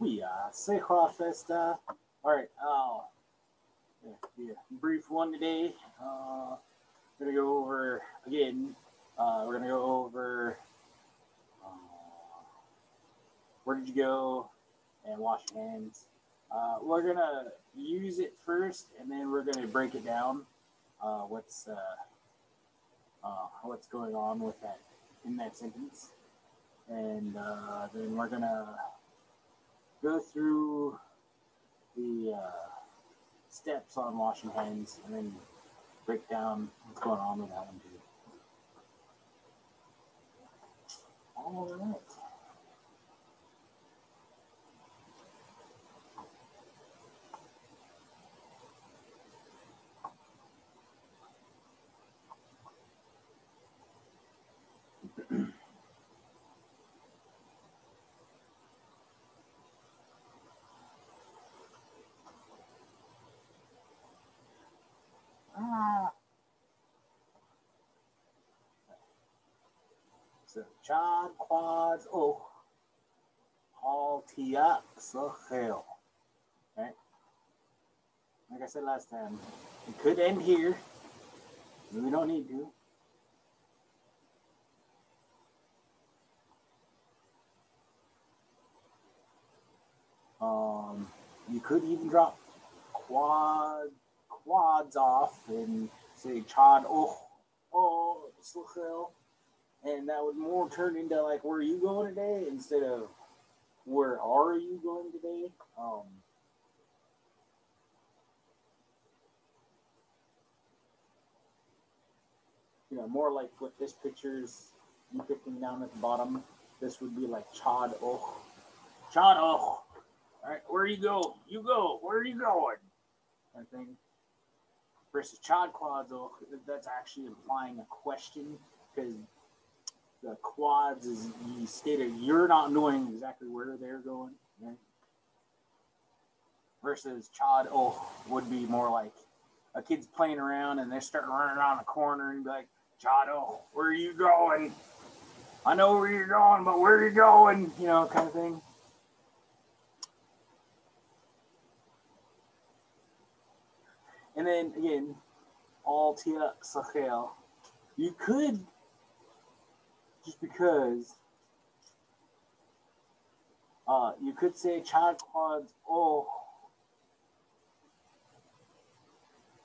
We are Sequoia Festa. All right. Uh, yeah, yeah, brief one today. Uh, we're gonna go over again. Uh, we're gonna go over uh, where did you go and wash your hands. Uh, we're gonna use it first, and then we're gonna break it down. Uh, what's uh, uh, what's going on with that in that sentence, and uh, then we're gonna go through the uh, steps on washing hands, and then break down what's going on with that one too. All right. Chad quads oh all tia sahel. Right? Like I said last time, it could end here. We don't need to. Um, you could even drop quad quads off and say chad oh oh sahel and that would more turn into like where are you going today instead of where are you going today? Um you know more like what this picture's depicting down at the bottom this would be like chad oh chad oh all right where you go? You go. Where are you going? Of thing versus chad quads oh that's actually implying a question because the quads is you stated you're not knowing exactly where they're going right? versus chad oh would be more like a kid's playing around and they're starting running around the corner and be like chad oh where are you going? I know where you're going but where are you going? You know kind of thing. And then again all tia sahel. You could just because uh, you could say child quads oh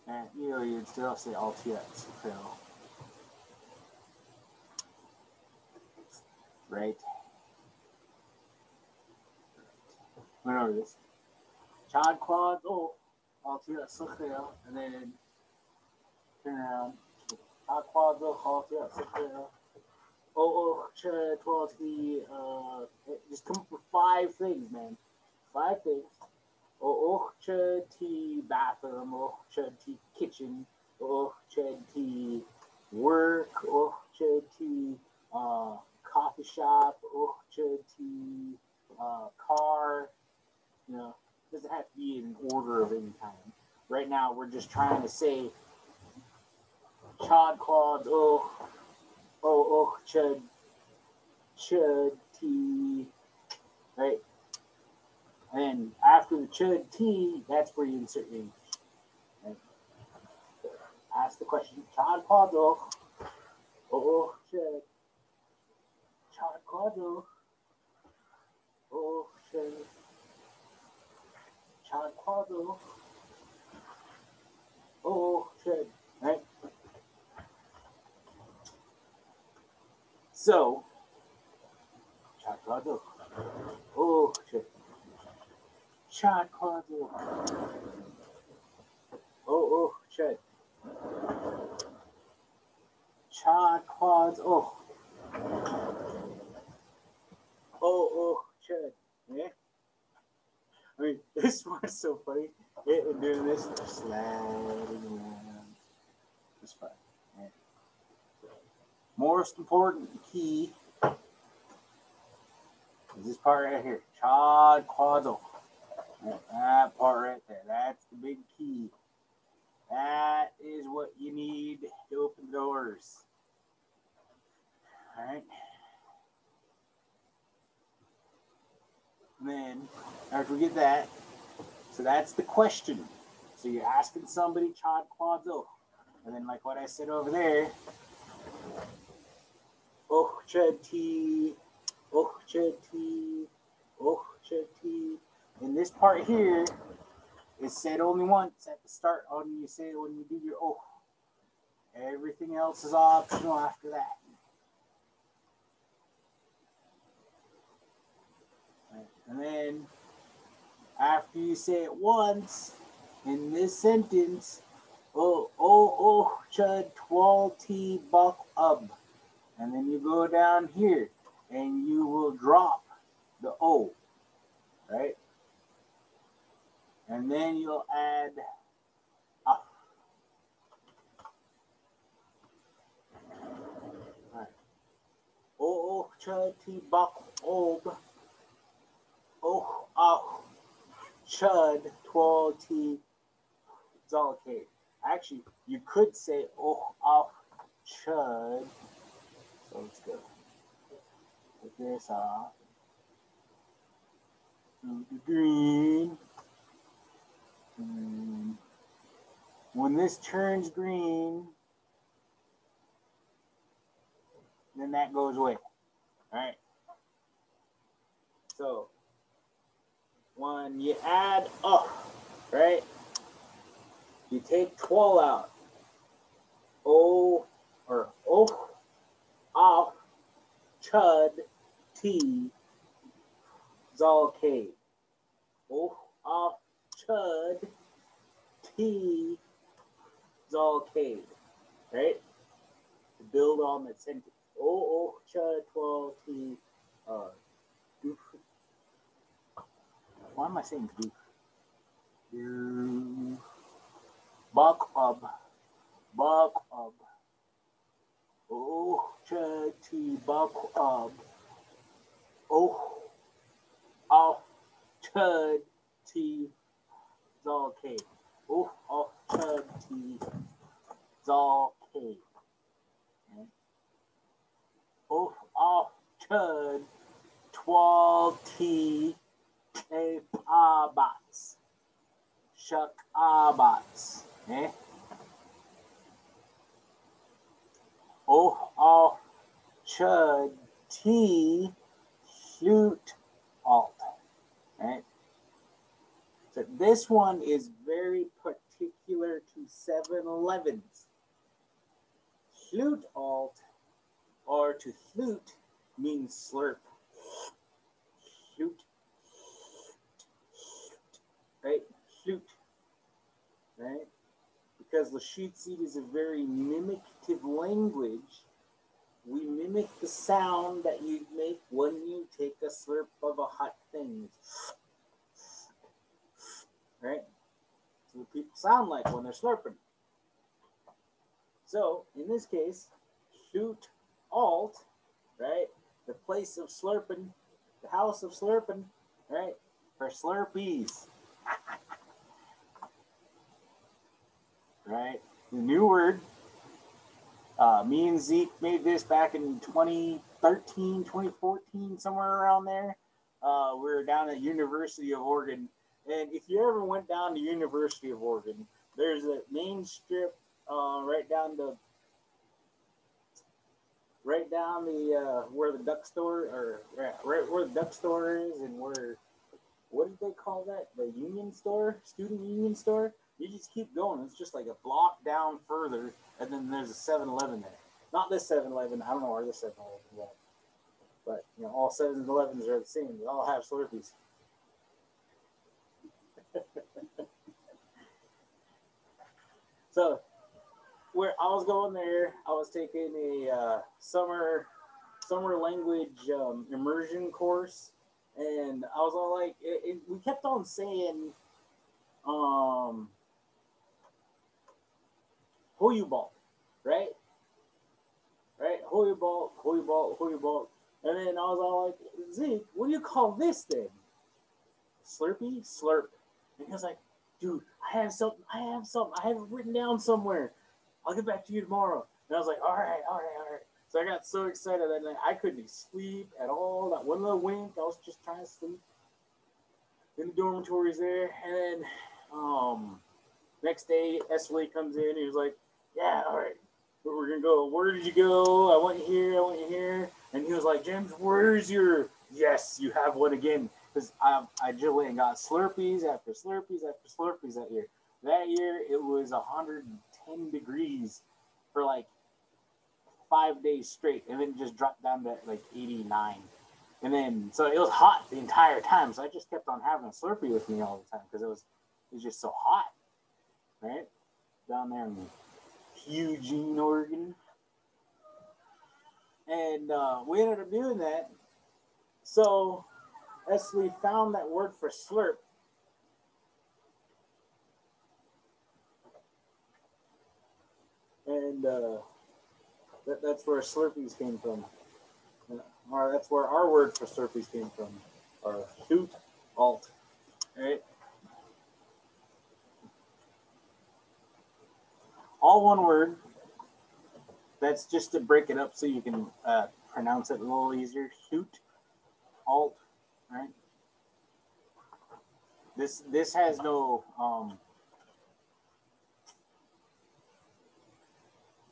and you know you'd still say all TX fail. Right. Went over this. Child quads oh all TX fail and then turn around. Child quads oh all TX fail. Oh, oh, towards the uh, just come up with five things, man. Five things. Oh, oh, tea bathroom. Oh, tea kitchen. Oh, tea work. Oh, tea uh, coffee shop. Oh, tea uh, car. You know, doesn't have to be in order of any kind. Right now, we're just trying to say chod quads. Oh, oh, oh, chud, chud, t, right? And after the chud t, that's where you insert your English. Right? Ask the question, chad quado, oh, chud, chad quado, oh, chud, quado, oh, chud, right? So, Chakado. Oh. Chakado. Oh, oh, shit. Chakwad. Oh. Oh, shit. Yeah. I mean, this one's so funny. Eh, it, doing this, sliding around. It's fun. Most important key is this part right here. Chad quadro. That part right there. That's the big key. That is what you need to open doors. All right. And then after we get that, so that's the question. So you're asking somebody Chad quads And then like what I said over there, chati, chati, oh chati. And this part here is said only once at the start on you say it when you do your oh. Everything else is optional after that. And then after you say it once in this sentence, oh, oh, oh, chud, twal. And then you go down here and you will drop the O, right? And then you'll add oh, chud, t, buck, ob oh, oh, chud, twelve t, okay. Actually, you could say oh, oh, chud. So let's go. Put this off. Green. And when this turns green, then that goes away. All right. So when you add up, right? You take 12 out. O or O off chud T Zalcade. O off chud T Zalcade. Right? To build on that sentence. O O chud 12 T uh why am I saying goof? You buck up, buck up. Oh, up. Oh, t zalke. Oh, off chud t zalke. Oh, off chud twelve t abats. Abats. Eh? Oh, oh, chud, t, flute, alt. Right? So this one is very particular to 7-Elevens. Flute alt or to flute means slurp. Flute right? Flute, right? Because Lushootseed is a very mimicative language. We mimic the sound that you make when you take a slurp of a hot thing. Right? So what people sound like when they're slurping. So in this case, shoot alt, right? The place of slurping, the house of slurping, right? For slurpees. Right? The new word. Uh, me and Zeke made this back in 2013, 2014, somewhere around there. Uh, we were down at University of Oregon. And if you ever went down to University of Oregon, there's a main strip uh, right down the right down the uh, where the duck store or right where the duck store is and where what did they call that? The union store, student union store. You just keep going. It's just like a block down further, and then there's a 7-Eleven there. Not this 7-Eleven. I don't know where this 7-Eleven is. But you know, all 7-Elevens are the same. They all have Slurpees. so, where I was going there, I was taking a uh, summer summer language um, immersion course and I was all like, it, it, we kept on saying, um, Hoyubal, right? Right? Hoyubal, Hoyubal, Hoyubal. And then I was all like, Zeke, what do you call this thing? Slurpee? Slurp. And he was like, dude, I have something, I have something, I have it written down somewhere. I'll get back to you tomorrow. And I was like, all right, all right, all right. So I got so excited that night I couldn't sleep at all. Not one little wink. I was just trying to sleep. in the dormitories there, and then um, next day Esley comes in. He was like, "Yeah, all right, we're gonna go. Where did you go? I went here. I went here." And he was like, "James, where's your yes? You have one again." Because I I just went and got Slurpees after Slurpees after Slurpees that year. That year it was 110 degrees for like five days straight, and then just dropped down to like 89. And then so it was hot the entire time. So I just kept on having a Slurpee with me all the time because it was it was just so hot, right? Down there in Eugene, Oregon. And uh, we ended up doing that. So as we found that word for slurp, and uh, that, that's where Slurpees came from. That's where our word for Slurpees came from. Or hoot alt. Right? All one word. That's just to break it up so you can uh, pronounce it a little easier. Hoot alt. Right? This this has no um,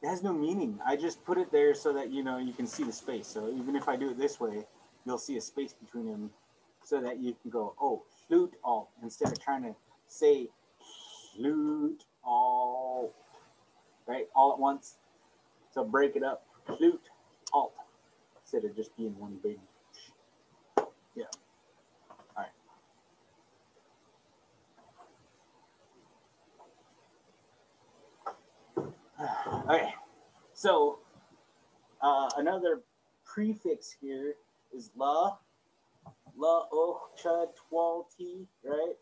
it has no meaning. I just put it there so that you know you can see the space. So even if I do it this way, you'll see a space between them so that you can go, oh, flute alt instead of trying to say flute alt, right? All at once. So break it up, flute alt, instead of just being one big, yeah. All right. Okay, so uh, another prefix here is la, la oh cha twal t, right?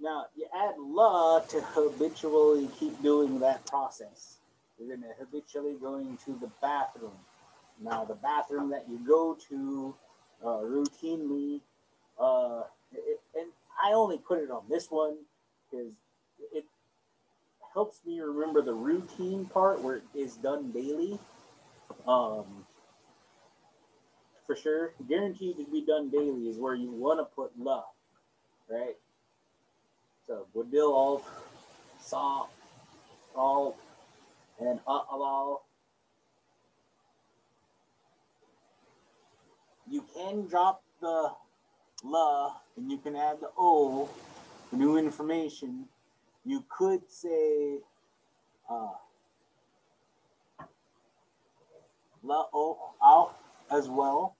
Now you add la to habitually keep doing that process. You're gonna habitually going to the bathroom. Now the bathroom that you go to uh, routinely, uh, it, and I only put it on this one because it helps me remember the routine part where it is done daily. Um, for sure, guaranteed to be done daily is where you want to put love, right? So Woodbill alt, saw alt, and uh allow. You can drop the la and you can add the o for new information. You could say uh, la o out as well,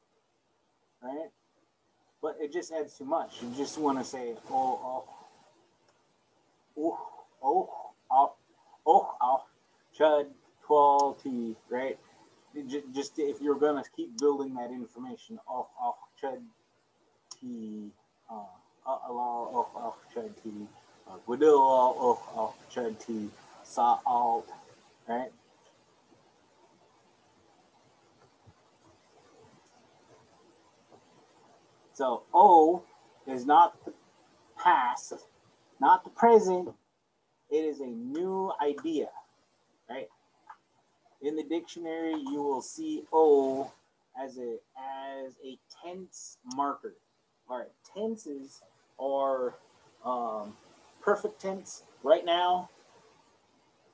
right? But it just adds too much. You just want to say oh oh oh oh oh oh oh chud t right? Just if you're gonna keep building that information, oh oh chud t uh allow oh oh chud t uh guadil oh oh chud t sa alt right? So O is not the past, not the present. It is a new idea, right? In the dictionary, you will see O as a as a tense marker. All right, tenses are um, perfect tense right now.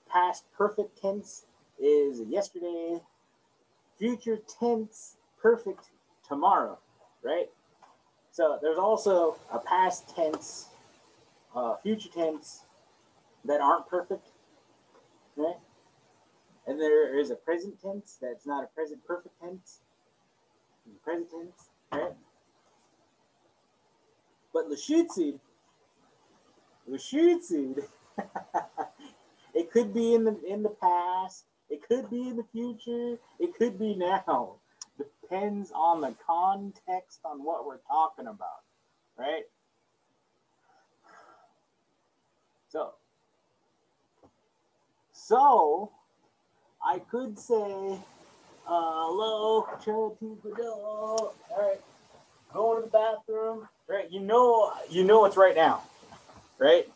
Past perfect tense is yesterday. Future tense perfect tomorrow, right? So there's also a past tense, uh, future tense that aren't perfect, right? And there is a present tense that's not a present perfect tense. Present tense, right? But Lashutsu, Lashutsu, it could be in the in the past, it could be in the future, it could be now depends on the context on what we're talking about, right? So, so I could say, uh, hello, charity All right, going to the bathroom, right? You know, you know it's right now, right?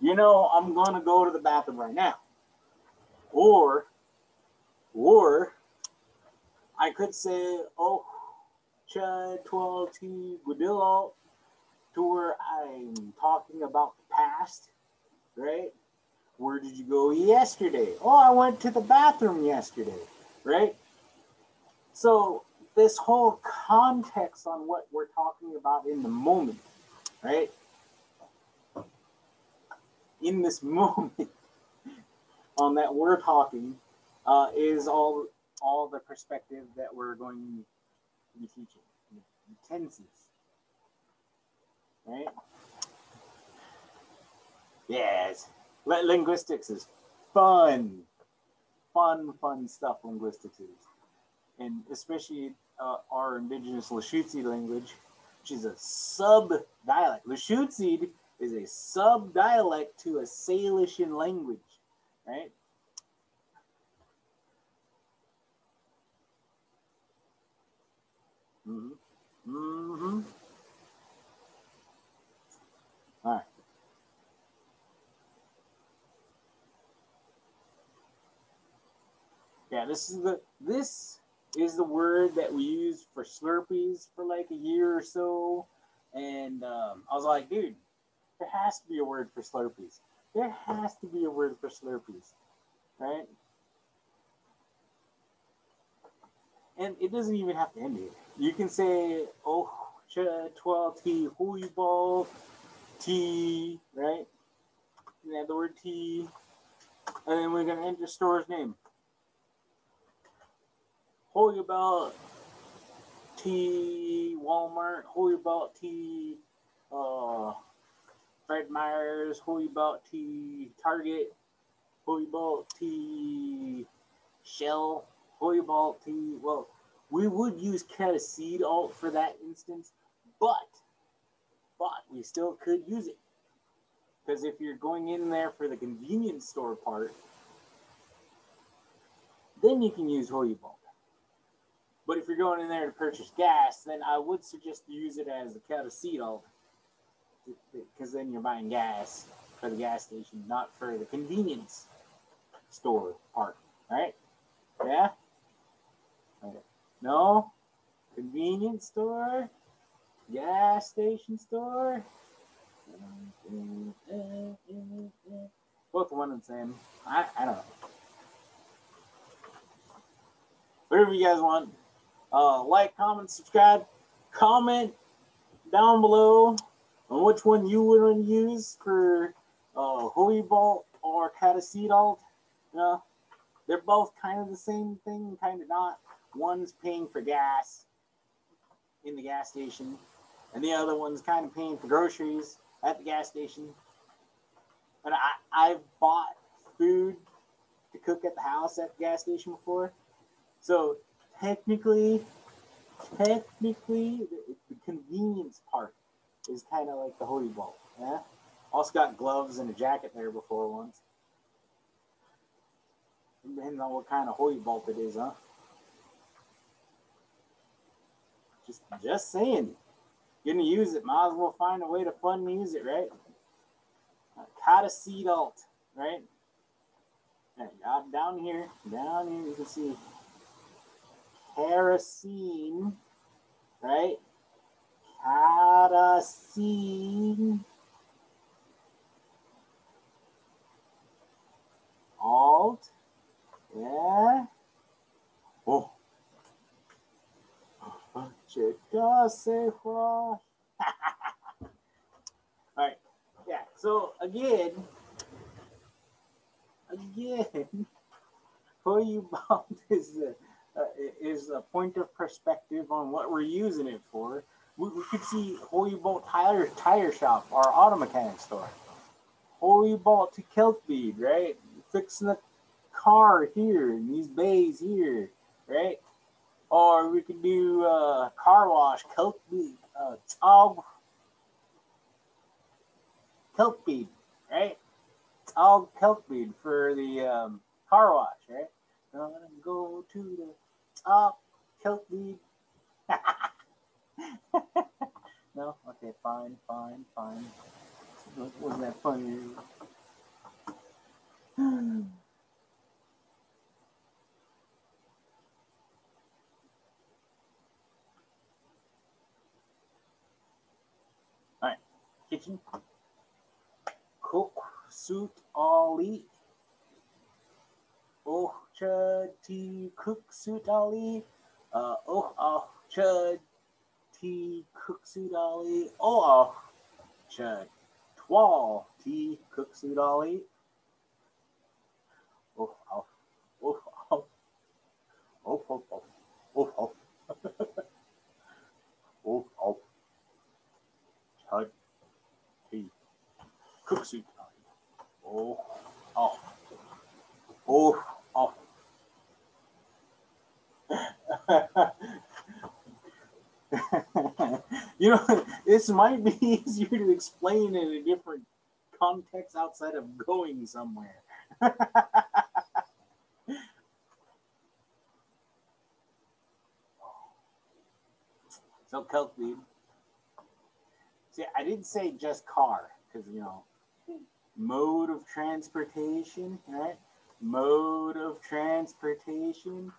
You know I'm gonna go to the bathroom right now, or, or I could say, oh, Chad 12 T Guadillo to where I'm talking about the past, right? Where did you go yesterday? Oh, I went to the bathroom yesterday, right? So, this whole context on what we're talking about in the moment, right? In this moment, on that we're talking, uh, is all all the perspective that we're going to be teaching. The tenses, right? Yes, linguistics is fun, fun, fun stuff. Linguistics is, and especially uh, our indigenous Lushootseed language, which is a sub dialect. Lushootseed is a sub dialect to a Salishan language, right? Mm-hmm. Mm-hmm. All right. Yeah, this is the this is the word that we used for Slurpees for like a year or so, and um, I was like, dude, there has to be a word for Slurpees. There has to be a word for Slurpees, right? And it doesn't even have to end here. You can say, oh, 12 T, ball T, right? You can add the word T, and then we're going to enter store's name. Holy about? T. Walmart, Holy about T? Uh, Fred Meyers, Holy about T? Target, Holy about T? Shell, Holy about T. Well, we would use seed alt for that instance, but but we still could use it. Because if you're going in there for the convenience store part, then you can use Holy Bolt. But if you're going in there to purchase gas, then I would suggest to use it as a acetal, because then you're buying gas for the gas station, not for the convenience store part. Right? Yeah? Okay. No? Convenience store? Gas station store? Both one and same. I, I don't know. Whatever you guys want. Uh, like, comment, subscribe, comment down below on which one you would use for uh, Bolt or Catacetal. You know, they're both kind of the same thing, kind of not. One's paying for gas in the gas station, and the other one's kind of paying for groceries at the gas station. And I, I've bought food to cook at the house at the gas station before. So technically, technically, the, the convenience part is kind of like the holy bolt. Yeah. Also got gloves and a jacket there before once. Depending on what kind of holy bolt it is, huh? Just, just saying. Gonna use it. Might as well find a way to fun use it, right? Uh, seed alt, right? Right, down here, down here, you can see kerosene, right? Kerosene. Alt. Yeah. Oh. Uh-huh. Say All right. Yeah. So again, again, who you bought is the uh, is a point of perspective on what we're using it for. We, we could see Holy Bolt Tire Tire Shop, our auto mechanic store. Holy Bolt to Kelkbead, right? Fixing the car here and these bays here, right? Or we could do uh, car wash, Kelkbead, uh, Tog, Kelkbead, right? Tog Kelkbead for the um, car wash, right? Gonna go to the up, kilt lead. no? Okay, fine, fine, fine. Wasn't that funny? Alright, kitchen. Cook suit Ali. Oh ti kuksutali, uh, oh ah cha ti kuksutali, oh ah cha twal ti kuksutali, oh ah oh ah oh oh oh oh oh oh oh cha ti kuksutali, oh ah oh oh you know, this might be easier to explain in a different context outside of going somewhere. so, Kelkweed. See, I didn't say just car because, you know, mode of transportation, right? Mode of transportation,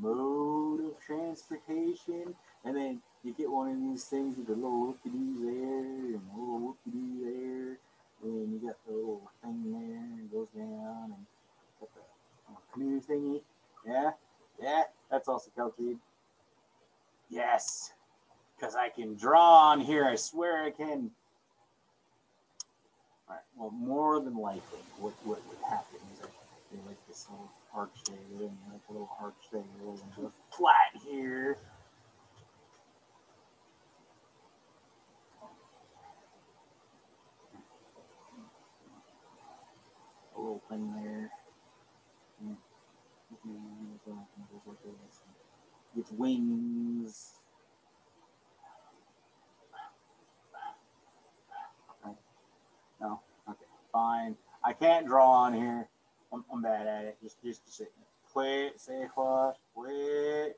mode of transportation, and then you get one of these things with the little whoopie there and a little whoopie there, and you got the little thing there, it goes down, and got the uh, canoe thingy. Yeah, yeah, that's also Kelkweed. Yes, because I can draw on here. I swear I can. All right. Well, more than likely, what what would happen is they like this little arch there, and like a little arch there, and flat here. A little thing there. With wings. No. Okay. Fine. I can't draw on here. I'm bad at it. Just, just, say play, say what? wait.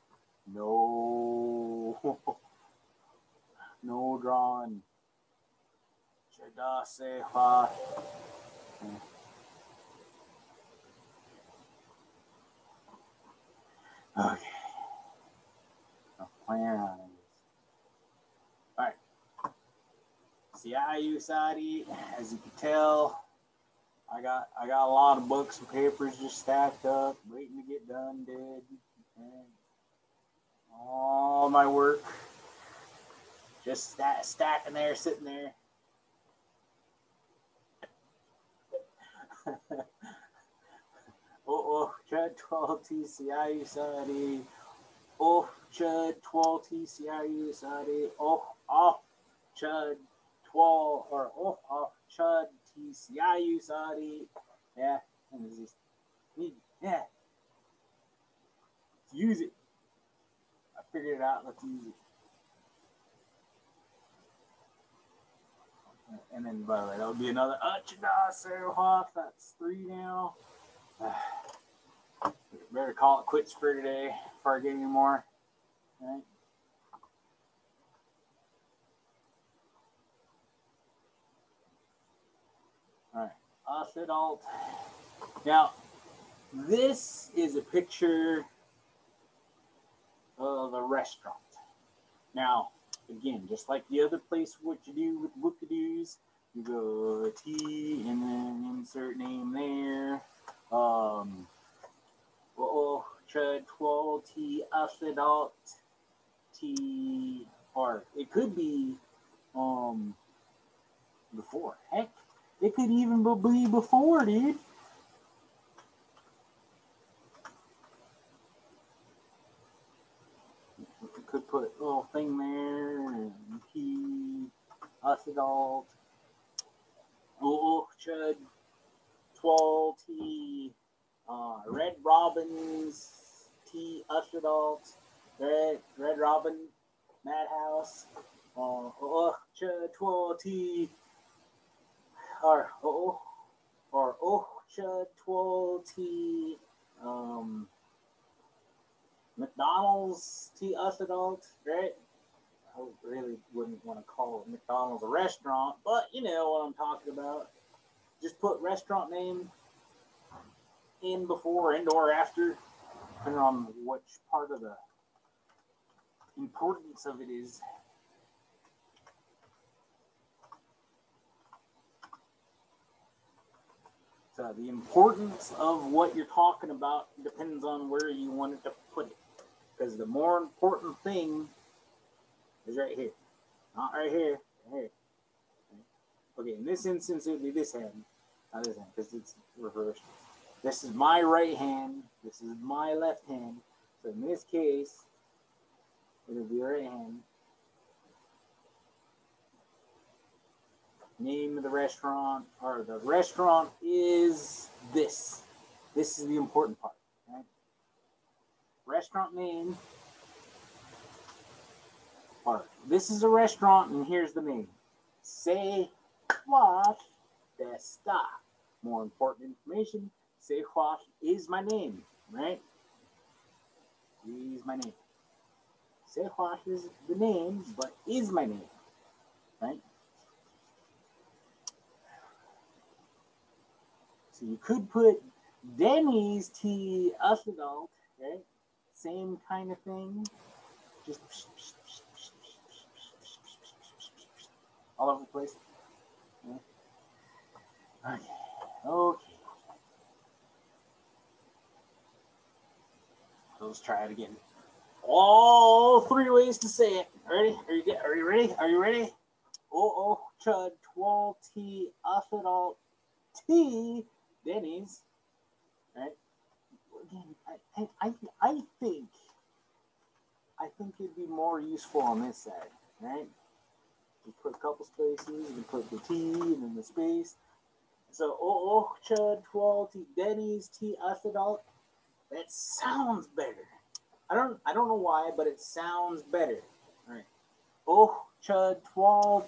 No. no drawing. Cheddar, say what? Okay. I'm playing on it. All right. CIU Saudi, as you can tell, I got I got a lot of books and papers just stacked up, waiting to get done. And all my work just sta- stacking there, sitting there. oh, oh, Chud 12 TCIU Sadi. Oh, Chud 12 TCIU Sadi. Oh, oh, Chud 12 or oh, oh, Chud TCIU Saudi. Yeah, and it's just me. Yeah. Let's use it. I figured it out. Let's use it. And then, by the way, that would be another Uchida Hoff. That's three now. Better call it quits for today before I get any more. All right. Offset alt. Now, this is a picture of a restaurant. Now, again, just like the other place, what you do with Wookadoos, you go T and then insert name there. Um, oh, 12 T offset alt T, or it could be um before. Heck, it could even be before, dude. Could put a little thing there and P, Usadalt, Oh, Chud, 12T, uh, Red Robins, T, Usadalt, Red, Red Robin, Madhouse, uh, oh, 12T, or oh or Ocha twelve um McDonald's T us adult, right? I really wouldn't want to call McDonald's a restaurant, but you know what I'm talking about. Just put restaurant name in before and or after, depending on which part of the importance of it is. Uh, the importance of what you're talking about depends on where you want it to put it. Because the more important thing is right here, not right here, right here. Okay, in this instance, it would be this hand, not this hand, because it's reversed. This is my right hand. This is my left hand. So in this case, it'll be right hand. Name of the restaurant, or the restaurant is this. This is the important part. Right? Restaurant name. Or this is a restaurant, and here's the name. Say what está. More important information. Say what is my name, right? Is my name. Say what is the name, but is my name, right? So you could put Denny's T adult, right? Same kind of thing. Just all over the place. Okay. Okay. let's try it again. All three ways to say it. Ready? Are you are you ready? Are you ready? Oh oh chud twelve T affidal T Denny's. Right? Again, I, I I think I think it'd be more useful on this side, right? You put a couple spaces, you put the T and then the space. So twelve T Denny's T affidal that sounds better. I don't I don't know why, but it sounds better. All right. Chud 12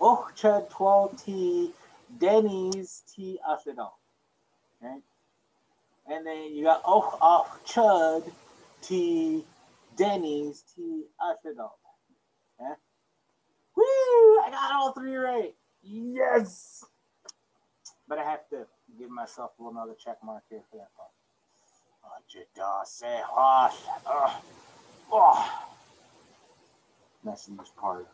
Oh Chud 12 T Denny's T Afidal. Right? And then you got Oh Oh Chud T Denny's T Afidal. Yeah. Woo! I got all three right. Yes. But I have to give myself a little another check mark here for that part. Oh, oh. This part.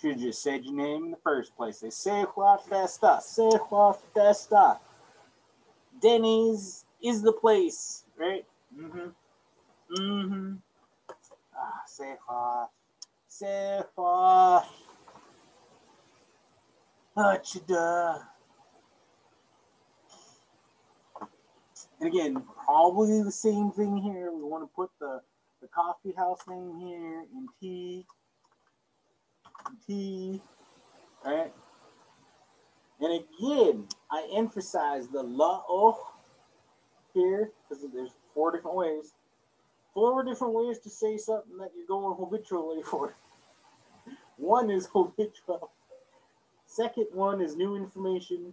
Should have just said your name in the first place. They say what festa, say what festa. Denny's is the place, right? Mm-hmm. Mm-hmm. Ah, say what. Say what. Ah, Jeddah. And again, probably the same thing here. We want to put the, the coffee house name here in T. T. Right? And again, I emphasize the la oh here because there's four different ways. Four different ways to say something that you're going habitually for. One is habitual. Second one is new information.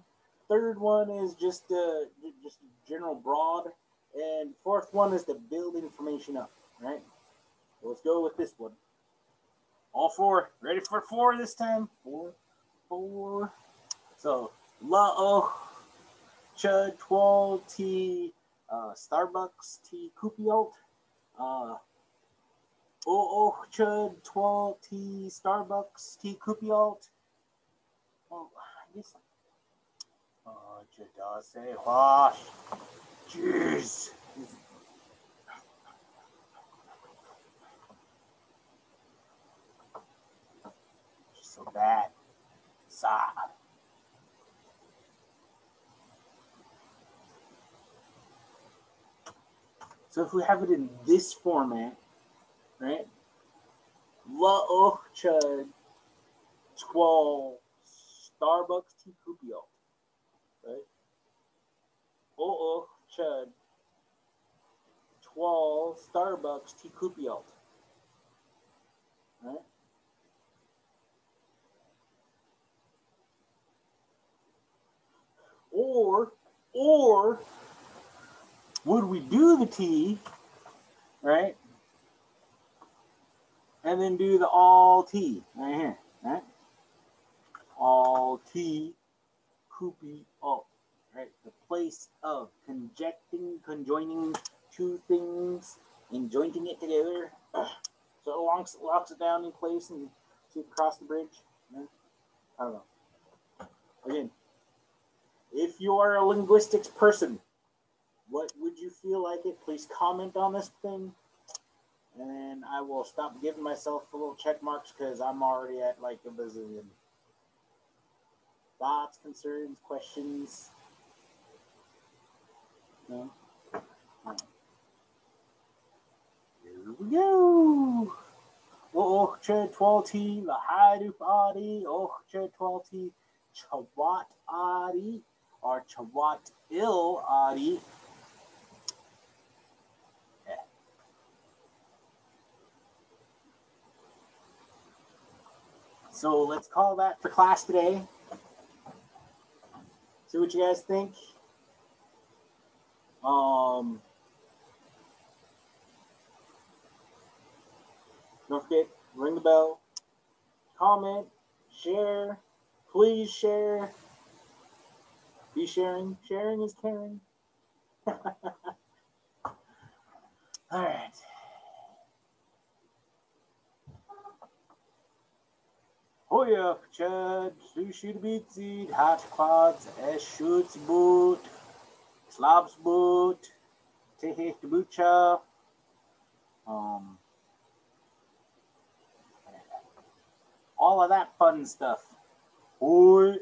Third one is just uh, just general broad, and fourth one is to build information up. Right. So let's go with this one. All four. Ready for four this time? Four, four. So La O Chud 12 T uh, Starbucks T Coupialt. Uh, O Chud 12 T Starbucks T Coupialt. Well, I guess Oh, Jadase Wash. Jeez. So bad. Sa. So if we have it in this format, right? La Ochud 12 Starbucks Tea Coupio right? Oo Chud 12 Starbucks Tea Coupialt. Right? Or, or would we do the T, right? And then do the all T right here, right? All T, Kupi oh, right? The place of conjecting, conjoining two things and jointing it together. So it locks, locks it down in place and see it cross the bridge. I don't know. Again, if you are a linguistics person, what would you feel like it? Please comment on this thing. And I will stop giving myself a little check marks because I'm already at like a bazillion. Thoughts, concerns, questions? No? Here we go. Ochche twelti lahadup adi, ochche twelti chawat adi, or chawat il adi. So let's call that for class today. See what you guys think. Um, don't forget, ring the bell, comment, share. Please share. Be sharing. Sharing is caring. All right. Hoya, Chad, Sushi Bitsi, Hot Quads, Shoots Boot, Slabs Boot, Tehe Kabucha, um, all of that fun stuff. Oi.